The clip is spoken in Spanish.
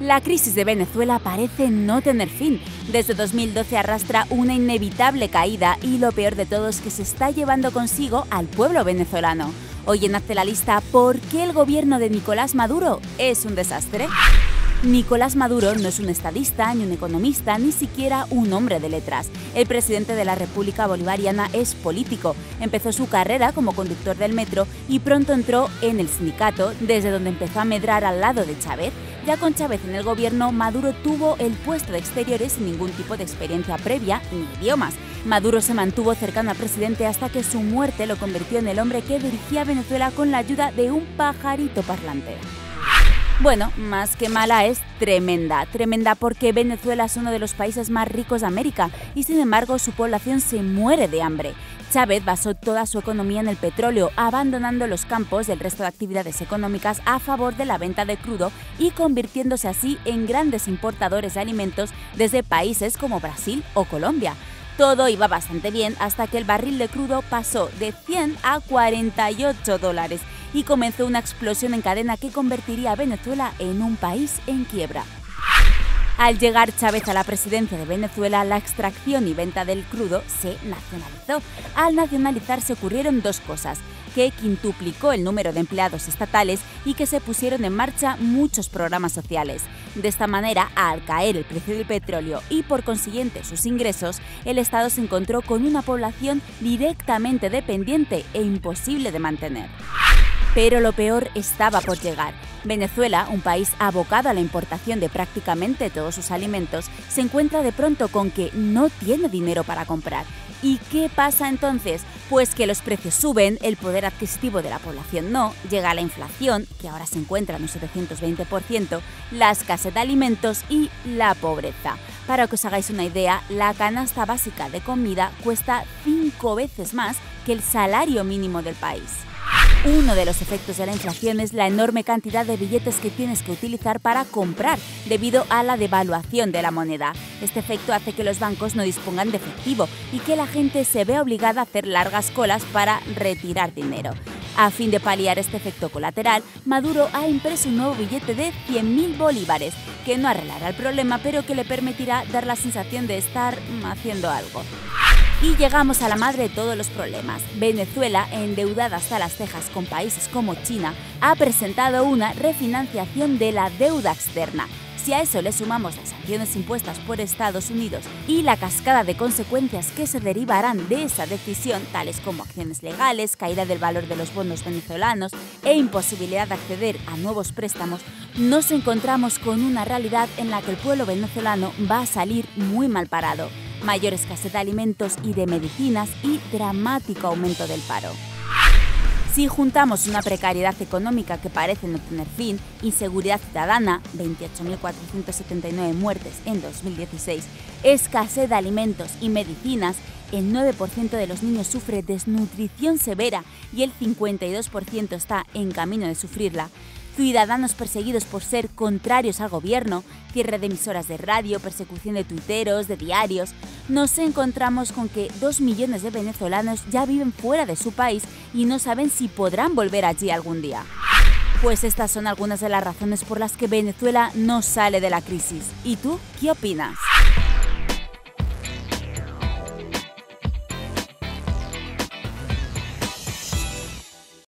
La crisis de Venezuela parece no tener fin. Desde 2012 arrastra una inevitable caída y lo peor de todo es que se está llevando consigo al pueblo venezolano. Hoy en Hazte la lista, ¿por qué el gobierno de Nicolás Maduro es un desastre? Nicolás Maduro no es un estadista, ni un economista, ni siquiera un hombre de letras. El presidente de la República Bolivariana es político. Empezó su carrera como conductor del metro y pronto entró en el sindicato, desde donde empezó a medrar al lado de Chávez. Ya con Chávez en el gobierno, Maduro tuvo el puesto de exteriores sin ningún tipo de experiencia previa ni idiomas. Maduro se mantuvo cercano al presidente hasta que su muerte lo convirtió en el hombre que dirigía Venezuela con la ayuda de un pajarito parlante. Bueno, más que mala es tremenda, tremenda porque Venezuela es uno de los países más ricos de América y sin embargo su población se muere de hambre. Chávez basó toda su economía en el petróleo, abandonando los campos del resto de actividades económicas a favor de la venta de crudo y convirtiéndose así en grandes importadores de alimentos desde países como Brasil o Colombia. Todo iba bastante bien hasta que el barril de crudo pasó de 100 a 48 dólares y comenzó una explosión en cadena que convertiría a Venezuela en un país en quiebra. Al llegar Chávez a la presidencia de Venezuela, la extracción y venta del crudo se nacionalizó. Al nacionalizarse ocurrieron dos cosas, que quintuplicó el número de empleados estatales y que se pusieron en marcha muchos programas sociales. De esta manera, al caer el precio del petróleo y por consiguiente sus ingresos, el Estado se encontró con una población directamente dependiente e imposible de mantener. Pero lo peor estaba por llegar. Venezuela, un país abocado a la importación de prácticamente todos sus alimentos, se encuentra de pronto con que no tiene dinero para comprar. ¿Y qué pasa entonces? Pues que los precios suben, el poder adquisitivo de la población no, llega la inflación, que ahora se encuentra en un 720%, la escasez de alimentos y la pobreza. Para que os hagáis una idea, la canasta básica de comida cuesta cinco veces más que el salario mínimo del país. Uno de los efectos de la inflación es la enorme cantidad de billetes que tienes que utilizar para comprar debido a la devaluación de la moneda. Este efecto hace que los bancos no dispongan de efectivo y que la gente se vea obligada a hacer largas colas para retirar dinero. A fin de paliar este efecto colateral, Maduro ha impreso un nuevo billete de 100.000 bolívares, que no arreglará el problema, pero que le permitirá dar la sensación de estar haciendo algo. Y llegamos a la madre de todos los problemas. Venezuela, endeudada hasta las cejas con países como China, ha presentado una refinanciación de la deuda externa. Si a eso le sumamos las sanciones impuestas por Estados Unidos y la cascada de consecuencias que se derivarán de esa decisión, tales como acciones legales, caída del valor de los bonos venezolanos e imposibilidad de acceder a nuevos préstamos, nos encontramos con una realidad en la que el pueblo venezolano va a salir muy mal parado mayor escasez de alimentos y de medicinas y dramático aumento del paro. Si juntamos una precariedad económica que parece no tener fin, inseguridad ciudadana, 28.479 muertes en 2016, escasez de alimentos y medicinas, el 9% de los niños sufre desnutrición severa y el 52% está en camino de sufrirla, ciudadanos perseguidos por ser contrarios al gobierno, cierre de emisoras de radio, persecución de tuiteros, de diarios, nos encontramos con que dos millones de venezolanos ya viven fuera de su país y no saben si podrán volver allí algún día. Pues estas son algunas de las razones por las que Venezuela no sale de la crisis. ¿Y tú qué opinas?